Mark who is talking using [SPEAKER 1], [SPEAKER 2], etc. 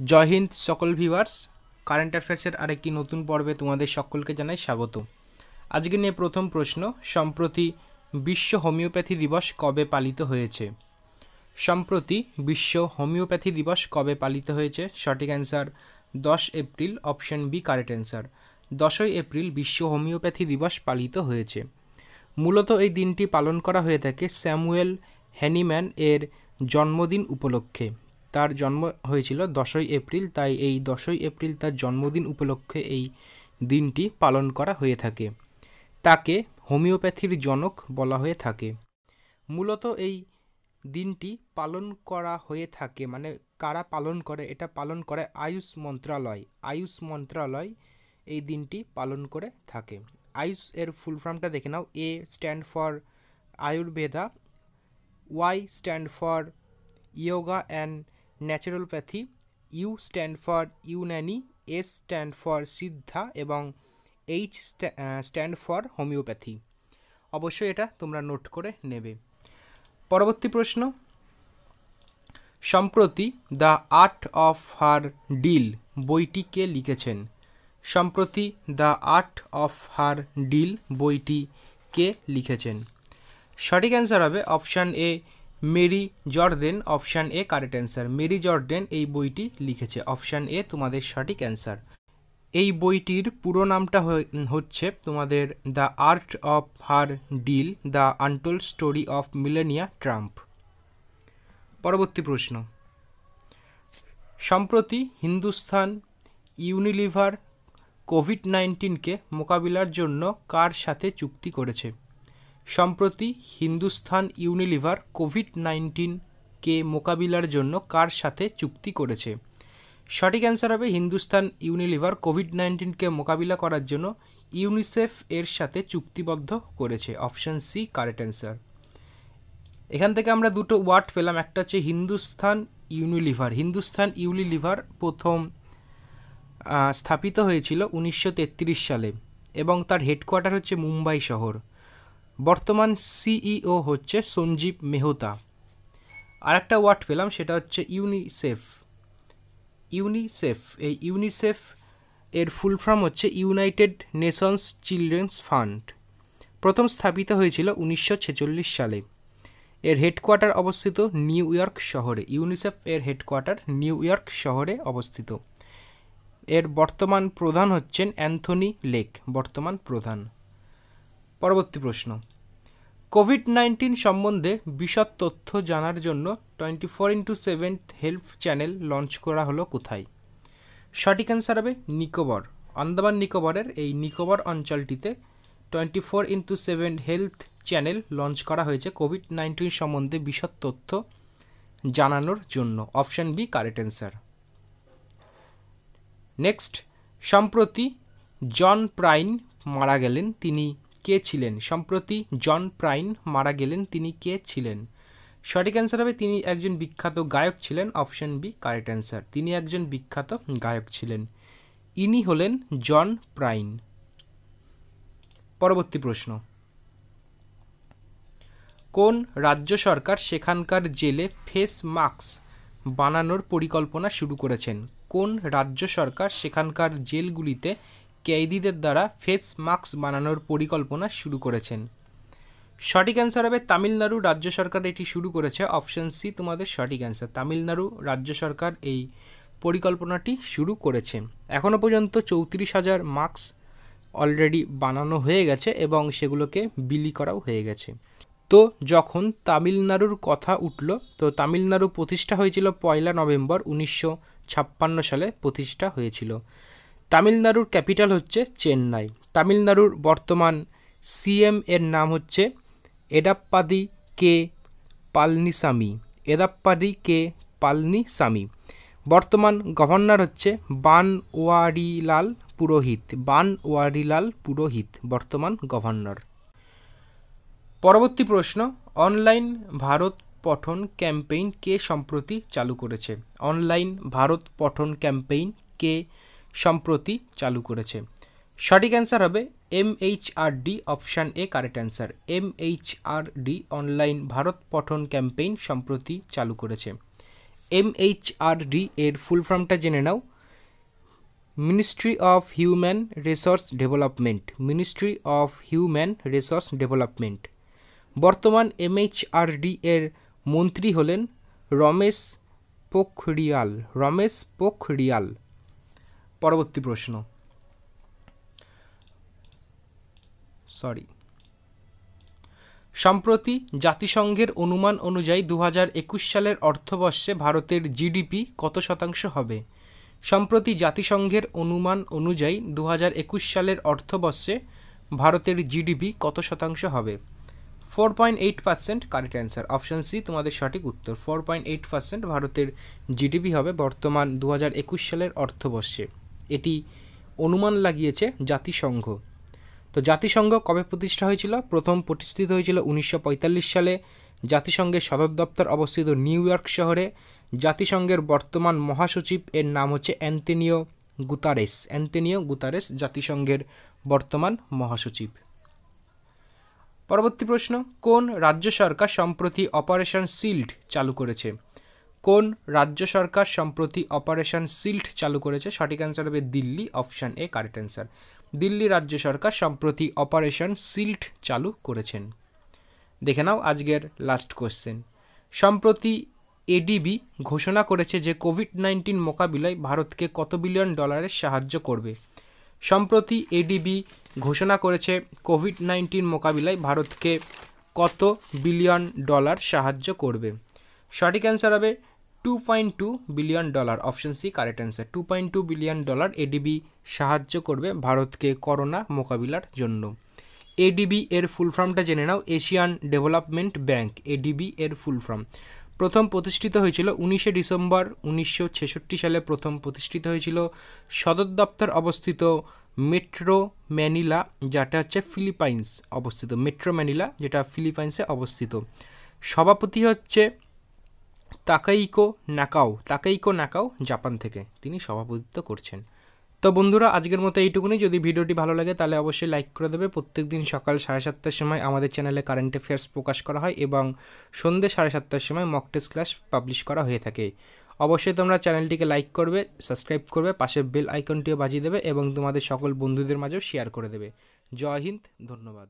[SPEAKER 1] জয় হিন্দ সকল viewers. Current অ্যাফেয়ার্সের আরেকটি নতুন পর্বে তোমাদের সকলকে জানাই স্বাগত। আজকে নিয়ে প্রথম প্রশ্ন, সম্প্রতি বিশ্ব হোমিওপ্যাথি দিবস কবে পালিত হয়েছে? সম্প্রতি বিশ্ব হোমিওপ্যাথি দিবস কবে পালিত হয়েছে? সঠিক অ্যান্সার দশ April option B correct answer দশই এপ্রিল বিশ্ব হোমিওপ্যাথি দিবস পালিত হয়েছে। মূলত এই দিনটি পালন করা হয়ে থাকে স্যামুয়েল হ্যানিম্যান এর জন্মদিন উপলক্ষে। তার জন্ম হয়েছিল দশই এপ্রিল, তাই এই দশই এপ্রিল তার জন্মদিন উপলক্ষে এই দিনটি পালন করা হয়ে থাকে। তাকে হোমিওপ্যাথির জনক বলা হয়ে থাকে। মূলত এই দিনটি পালন করা হয়ে থাকে মানে কারা পালন করে, এটা পালন করে আয়ুষ মন্ত্রণালয় আয়ুষ মন্ত্রণালয় এই দিনটি পালন করে থাকে। আয়ুষ এর ফুল ফর্মটা দেখে নাও। A stand for Ayurveda, Y stand for yoga and naturopathy U stand for Unani, S stand for Siddha এবং এইচ স্ট্যান্ড ফর হোমিওপ্যাথি। অবশ্যই এটা তোমরা নোট করে নেবে। পরবর্তী প্রশ্ন। সম্প্রতি the art of her deal বইটি কে লিখেছেন। সম্প্রতি the art of her deal বইটি কে লিখেছেন। সঠিক অ্যান্সার হবে option A Mary Jordan option A correct answer. Mary Jordan এই বইটি লিখেছে। অপশান এ তোমাদের সঠিক অ্যান্সার। এই বইটির পুরো নামটা হচ্ছে তোমাদের the art of her deal, the untold story of Melania Trump. পরবর্তী প্রশ্ন। সম্প্রতি হিন্দুস্তান ইউনিলিভার কোভিড নাইন্টিনকে মোকাবিলার জন্য কার সাথে চুক্তি করেছে? সম্প্রতি হিন্দুস্থান ইউনিলিভার কোভিড নাইন্টিনকে মোকাবিলার জন্য কার সাথে চুক্তি করেছে? সঠিক অ্যান্সার হবে হিন্দুস্থান ইউনিলিভার কোভিড নাইন্টিনকে মোকাবিলা করার জন্য ইউনিসেফ এর সাথে চুক্তিবদ্ধ করেছে। অপশান সি কারেক্ট অ্যান্সার এখান থেকে আমরা দুটো ওয়ার্ড পেলাম, একটা হচ্ছে হিন্দুস্থান ইউনিলিভার। হিন্দুস্থান ইউনিলিভার প্রথম স্থাপিত হয়েছিল উনিশশো তেত্রিশ সালে এবং তার হেডকোয়ার্টার হচ্ছে মুম্বাই শহর। বর্তমান সিইও হচ্ছে সঞ্জীব মেহতা। আর একটা ওয়ার্ড পেলাম, সেটা হচ্ছে ইউনিসেফ ইউনিসেফ এই ইউনিসেফ এর ফুল ফর্ম হচ্ছে ইউনাইটেড নেশনস চিলড্রেন্স ফান্ড প্রথম স্থাপিত হয়েছিল উনিশশো ছেচল্লিশ সালে। এর হেডকোয়ার্টার অবস্থিত নিউ ইয়র্ক শহরে। ইউনিসেফ এর হেডকোয়ার্টার নিউ ইয়র্ক শহরে অবস্থিত। এর বর্তমান প্রধান হচ্ছেন অ্যান্থনি লেক, বর্তমান প্রধান। পরবর্তী প্রশ্ন। কোভিড নাইন্টিন সম্বন্ধে বিশদ তথ্য জানার জন্য twenty four into seven help channel launch করা হলো কোথায়? সঠিক অ্যান্সার হবে নিকোবর। আন্দামান নিকোবরের এই Nicobar অঞ্চলটিতে twenty four into seven health channel launch করা হয়েছে কোভিড নাইন্টিন সম্বন্ধে বিশদ তথ্য জানানোর জন্য। Option B correct answer next সম্প্রতি জন প্রাইন মারা গেলেন। তিনি কে ছিলেন? সম্প্রতি জন প্রাইন মারা গেলেন, তিনি কে ছিলেন? সঠিক অ্যান্সার হবে, তিনি একজন বিখ্যাত গায়ক ছিলেন অপশন বি কারেক্ট অ্যান্সার তিনি একজন বিখ্যাত গায়ক ছিলেন। ইনি হলেন জন প্রাইন। পরবর্তী প্রশ্ন। কোন রাজ্য সরকার সেখানকার জেলে ফেস মাস্ক বানানোর পরিকল্পনা শুরু করেছেন? কোন রাজ্য সরকার সেখানকার জেলগুলিতে কয়েদিদের দ্বারা ফেস মাস্ক বানানোর পরিকল্পনা শুরু করেছেন। সঠিক অ্যান্সার হবে তামিলনাড়ু রাজ্য সরকার এটি শুরু করেছে। অপশান সি তোমাদের সঠিক অ্যান্সার তামিলনাড়ু রাজ্য সরকার এই পরিকল্পনাটি শুরু করেছে। এখনও পর্যন্ত চৌত্রিশ হাজার মাস্ক অলরেডি বানানো হয়ে গেছে এবং সেগুলোকে বিলি করাও হয়ে গেছে। তো যখন তামিলনাড়ুর কথা উঠল, তো তামিলনাড়ু প্রতিষ্ঠা হয়েছিল পয়লা নভেম্বর উনিশশো ছাপ্পান্ন সালে প্রতিষ্ঠা হয়েছিল। তামিলনাড়ুর ক্যাপিটাল হচ্ছে চেন্নাই। তামিলনাড়ুর বর্তমান সিএম এর নাম হচ্ছে এডাপ্পাদি কে পালনিসামি। এদাপ্পাদি কে পালনিসামি। বর্তমান গভর্নর হচ্ছে বান ওয়ারিলাল পুরোহিত। বান ওয়ারিলাল পুরোহিত, বর্তমান গভর্নর। পরবর্তী প্রশ্ন, অনলাইন ভারত পঠন ক্যাম্পেইন কে সম্প্রতি চালু করেছে? অনলাইন ভারত পঠন ক্যাম্পেইন কে সম্প্রতি চালু করেছে। সঠিক অ্যান্সার হবে M H R D option A correct answer M H R D online Bharat পঠন ক্যাম্পেইন সম্প্রতি চালু করেছে। এম এইচ আর ডি এর ফুল ফর্মটা জেনে নাও। Ministry of human resource development ministry of human resource development বর্তমান MHRD এর মন্ত্রী হলেন রমেশ পোখরিয়াল। রমেশ পোখরিয়াল। পরবর্তী প্রশ্ন। সরি সম্প্রতি জাতিসংঘের অনুমান অনুযায়ী দু হাজার একুশ সালের অর্থবর্ষে ভারতের জিডিপি কত শতাংশ হবে? সম্প্রতি জাতিসংঘের অনুমান অনুযায়ী দু হাজার একুশ সালের অর্থবর্ষে ভারতের জিডিপি কত শতাংশ হবে? Four point eight percent correct answer option C তোমাদের সঠিক উত্তর। ফোর পয়েন্ট এইট পার্সেন্ট ভারতের জিডিপি হবে বর্তমান দু হাজার একুশ সালের অর্থবর্ষে। এটি অনুমান লাগিয়েছে জাতিসংঘ। তো জাতিসংঘ কবে প্রতিষ্ঠা হয়েছিল? প্রথম প্রতিষ্ঠিত হয়েছিল উনিশশো পঁয়তাল্লিশ সালে। জাতিসংঘের সদর দপ্তর অবস্থিত নিউ ইয়র্ক শহরে। জাতিসংঘের বর্তমান মহাসচিব এর নাম হচ্ছে অ্যান্তেনিও গুতারেস। অ্যান্তেনিও গুতারেস জাতিসংঘের বর্তমান মহাসচিব। পরবর্তী প্রশ্ন, কোন রাজ্য সরকার সম্প্রতি অপারেশন সিল্ড চালু করেছে? কোন রাজ্য সরকার সম্প্রতি অপারেশন সিল্ট চালু করেছে? সঠিক অ্যান্সার হবে Delhi option A correct answer Delhi রাজ্য সরকার সম্প্রতি অপারেশন সিল্ট চালু করেছেন। দেখে নাও আজকের লাস্ট কোশ্চেন সম্প্রতি এডিবি ঘোষণা করেছে যে কোভিড নাইন্টিন মোকাবিলায় ভারতকে কত বিলিয়ন ডলারের সাহায্য করবে? সম্প্রতি এডিবি ঘোষণা করেছে কোভিড নাইন্টিন মোকাবিলায় ভারতকে কত বিলিয়ন ডলার সাহায্য করবে? সঠিক অ্যান্সার হবে two point two billion dollar option C correct answer two point two billion dollar ADB সাহায্য করবে ভারতকে করোনা মোকাবিলার জন্য। এডিবি এর ফুল ফর্মটা জেনে নাও এশিয়ান ডেভেলপমেন্ট ব্যাংক এডিবি এর ফুল ফর্ম প্রথম প্রতিষ্ঠিত হয়েছিল উনিশে ডিসেম্বর উনিশশো ছেষট্টি সালে। প্রথম প্রতিষ্ঠিত হয়েছিল সদর দপ্তর অবস্থিত মেট্রো ম্যানিলা, যেটা হচ্ছে ফিলিপাইন্স অবস্থিত। মেট্রো ম্যানিলা, যেটা ফিলিপাইন্সে অবস্থিত। সভাপতি হচ্ছে তাকাইকো নাকাও তাকাইকো নাকাও জাপান থেকে। তিনি সভাপতিত্ব করছেন। তো বন্ধুরা, আজকের মতো এইটুকুনি। যদি ভিডিওটি ভালো লাগে, তাহলে অবশ্যই লাইক করে দেবে। প্রত্যেক দিন সকাল সাড়ে সাতটার সময় আমাদের চ্যানেলে কারেন্ট অ্যাফেয়ার্স প্রকাশ করা হয় এবং সন্ধ্যে সাড়ে সাতটার সময় মক টেস্ট ক্লাস পাবলিশ করা হয়ে থাকে। অবশ্যই তোমরা চ্যানেলটিকে লাইক করবে সাবস্ক্রাইব করবে, পাশে বেল আইকনটিও বাজিয়ে দেবে এবং তোমাদের সকল বন্ধুদের মাঝেও শেয়ার করে দেবে। জয় হিন্দ, ধন্যবাদ।